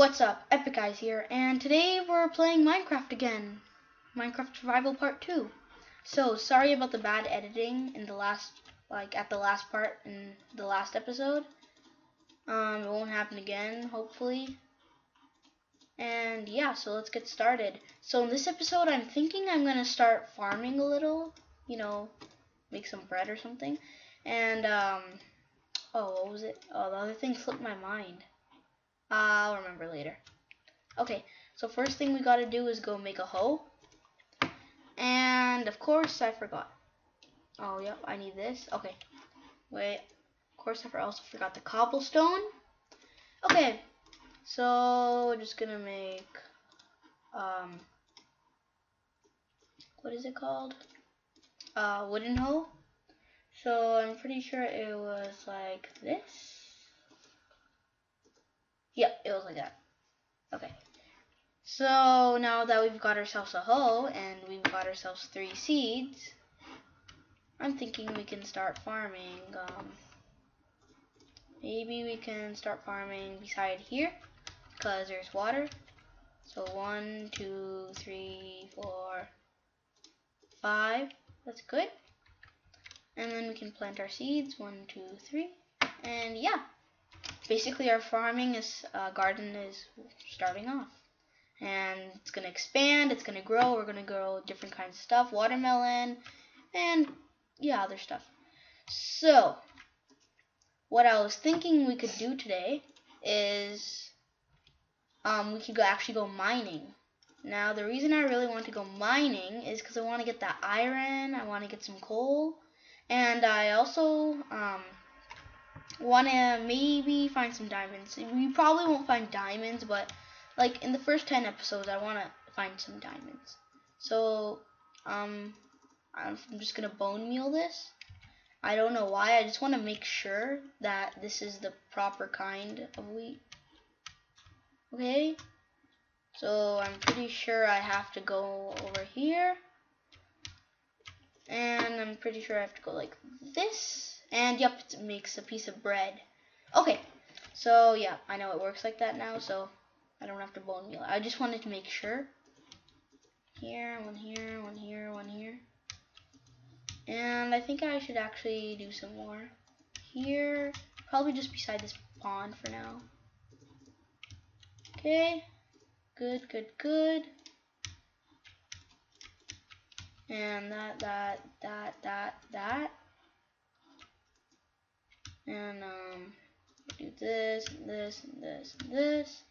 what's up? Epic Eyes here, and today we're playing Minecraft again. Minecraft Survival Part 2. So, sorry about the bad editing in the last, like, at the last part in the last episode. Um, it won't happen again, hopefully. And yeah, so let's get started. So in this episode, I'm thinking I'm gonna start farming a little, you know, make some bread or something. And, um, oh, what was it? Oh, the other thing slipped my mind. I'll remember later. Okay, so first thing we gotta do is go make a hoe. And of course I forgot. Oh, yep, I need this. Okay, wait. Of course I also forgot the cobblestone. Okay, so we're just gonna make, um, what is it called? Uh, wooden hoe. So I'm pretty sure it was like this. Yep, it was like that. Okay. So now that we've got ourselves a hoe and we've got ourselves three seeds, I'm thinking we can start farming. Um, maybe we can start farming beside here because there's water. So one, two, three, four, five. That's good. And then we can plant our seeds. One, two, three. And yeah basically our farming is uh, garden is starting off. And it's going to expand it's going to grow we're going to grow different kinds of stuff watermelon and yeah other stuff. So what I was thinking we could do today is um, we could go actually go mining. Now the reason I really want to go mining is because I want to get that iron I want to get some coal and I also um, want to maybe find some diamonds. We probably won't find diamonds, but like in the first 10 episodes, I want to find some diamonds. So, um, I'm just going to bone meal this. I don't know why. I just want to make sure that this is the proper kind of wheat. Okay. So I'm pretty sure I have to go over here. And I'm pretty sure I have to go like this. And yep, it makes a piece of bread. Okay, so yeah, I know it works like that now, so I don't have to bone meal. I just wanted to make sure. Here, one here, one here, one here. And I think I should actually do some more here. Probably just beside this pond for now. Okay, good, good, good. And that, that, that, that, that and um, do this, this, this, this.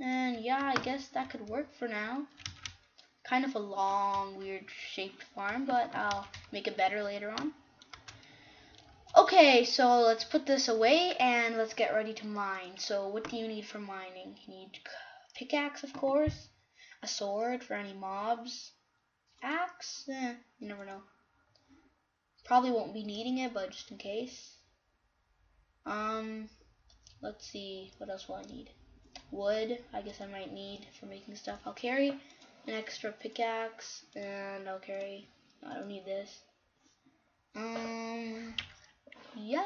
And yeah, I guess that could work for now. Kind of a long, weird shaped farm, but I'll make it better later on. Okay, so let's put this away and let's get ready to mine. So what do you need for mining? You need pickaxe, of course, a sword for any mobs, axe, eh, you never know. Probably won't be needing it, but just in case. Um, let's see, what else will I need? Wood, I guess I might need for making stuff. I'll carry an extra pickaxe, and I'll carry, I don't need this. Um, yeah,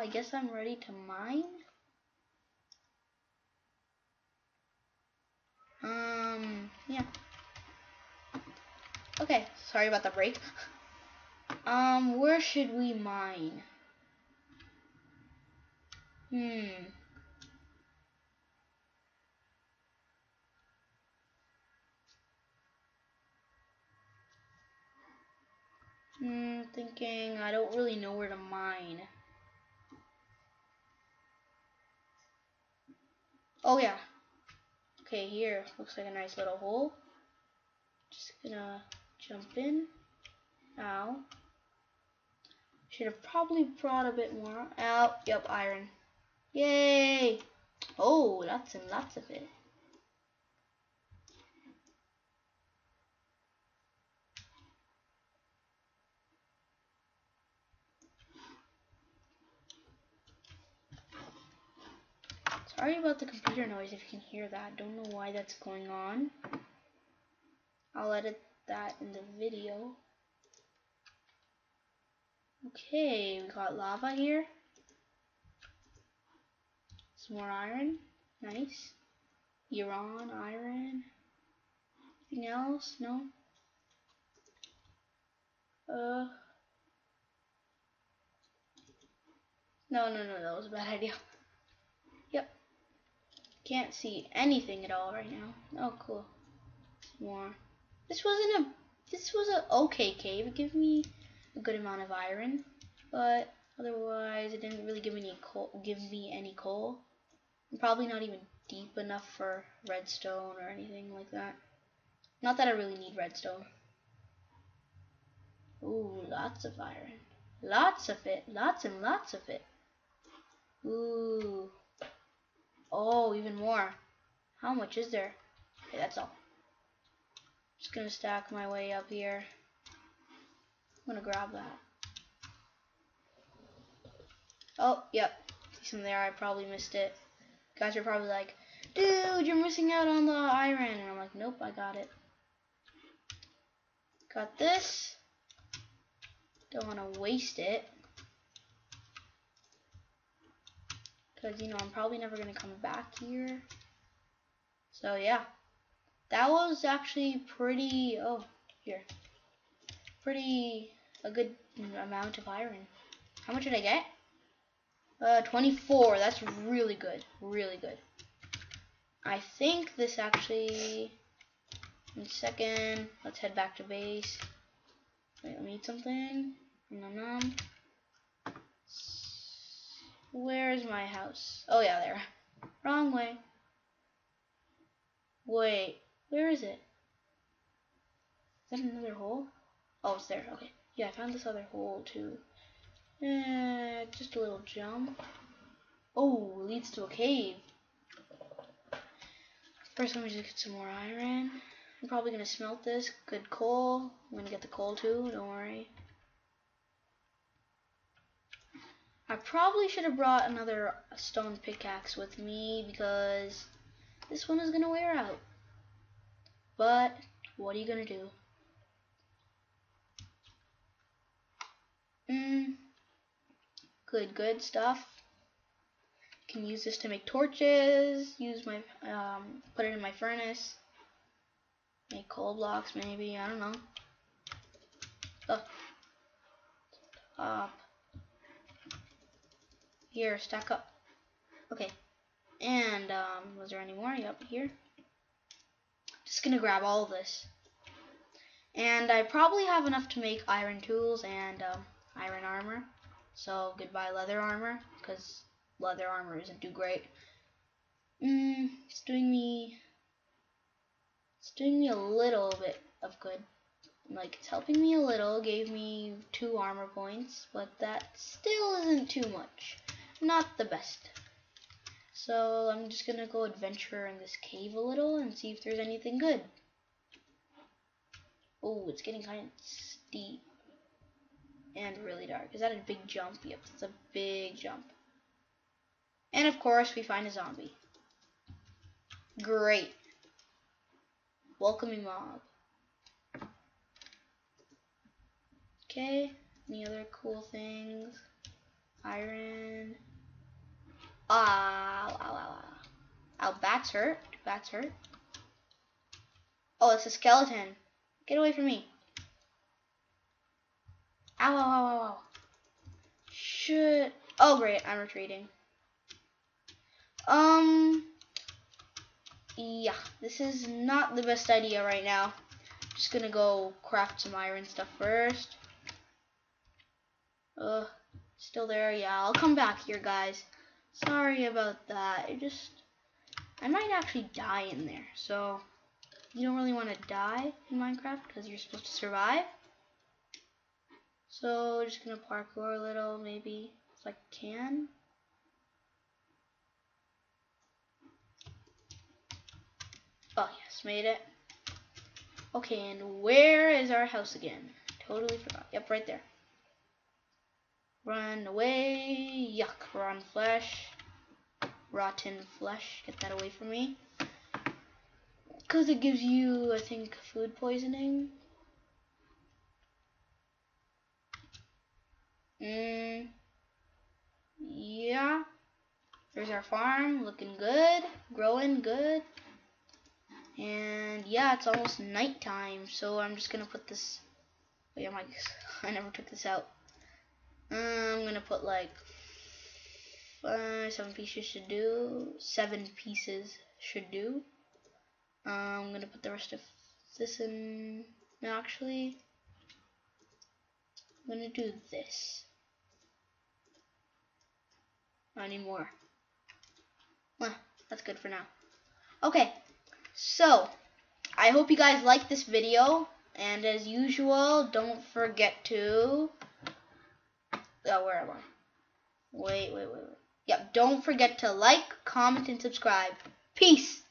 I guess I'm ready to mine. Um, yeah. Okay, sorry about the break. Um, where should we mine? Hmm. Hmm, thinking I don't really know where to mine. Oh yeah. Okay, here. Looks like a nice little hole. Just gonna jump in. Ow. Should have probably brought a bit more. Oh, yep, iron. Yay! Oh, lots and lots of it. Sorry about the computer noise if you can hear that. Don't know why that's going on. I'll edit that in the video. Okay, we got lava here. Some more iron. Nice. Iran, iron. Anything else? No? Uh. No, no, no, that was a bad idea. Yep. Can't see anything at all right now. Oh, cool. Some more. This wasn't a. This was a okay cave. Give me a good amount of iron, but otherwise, it didn't really give me any coal. Give me any coal. And probably not even deep enough for redstone or anything like that. Not that I really need redstone. Ooh, lots of iron. Lots of it. Lots and lots of it. Ooh. Oh, even more. How much is there? Okay, that's all. Just gonna stack my way up here. I'm gonna grab that. Oh, yep. See some there. I probably missed it. Guys are probably like, dude, you're missing out on the iron. And I'm like, nope, I got it. Got this. Don't want to waste it. Because, you know, I'm probably never going to come back here. So, yeah. That was actually pretty, oh, here. Pretty, a good amount of iron. How much did I get? Uh, 24. That's really good. Really good. I think this actually, a second, let's head back to base. Wait, let me eat something. Nom nom. Where's my house? Oh yeah, there. Wrong way. Wait, where is it? Is that another hole? Oh, it's there. Okay. Yeah, I found this other hole too. Eh, just a little jump. Oh, leads to a cave. First, let me just get some more iron. I'm probably gonna smelt this. Good coal. I'm gonna get the coal too. Don't worry. I probably should have brought another stone pickaxe with me because this one is to wear out. But what are you to do? Mm, good, good stuff. Can use this to make torches. Use my, um, put it in my furnace. Make coal blocks, maybe. I don't know. Oh. Top. Here, stack up. Okay. And, um, was there any more? Yep, here. Just gonna grab all this. And I probably have enough to make iron tools and, um, iron armor. So, goodbye leather armor, because leather armor isn't too great. Mm, it's doing me... It's doing me a little bit of good. Like, it's helping me a little, gave me two armor points, but that still isn't too much not the best. So I'm just gonna go adventure in this cave a little and see if there's anything good. Oh, it's getting kind of steep and really dark. Is that a big jump? Yep, it's a big jump. And of course, we find a zombie. Great. Welcoming mob. Okay, any other cool things? Iron. Ow, ow, ow, ow. Ow, bats hurt. bats hurt? Oh, it's a skeleton. Get away from me. Ow, ow, ow, ow. Shit. Oh, great. I'm retreating. Um. Yeah, this is not the best idea right now. Just gonna go craft some iron stuff first. Ugh. Still there? Yeah, I'll come back here, guys. Sorry about that. I just, I might actually die in there. So, you don't really want to die in Minecraft because you're supposed to survive. So, just to parkour a little, maybe, if I can. Oh, yes, made it. Okay, and where is our house again? Totally forgot. Yep, right there. Run away. Yuck. Rotten flesh. Rotten flesh. Get that away from me. Because it gives you, I think, food poisoning. Mm. Yeah. There's our farm, looking good, growing good. And yeah, it's almost nighttime, so I'm just gonna put this. Wait, I'm like, I never took this out. Uh, I'm gonna put like uh, seven pieces should do. Seven pieces should do. Uh, I'm gonna put the rest of this in. No, actually, I'm gonna do this. I need more. Well, that's good for now. Okay, so I hope you guys like this video, and as usual, don't forget to. Oh, where am I? Wait, wait, wait, wait. Yep, don't forget to like, comment, and subscribe. Peace!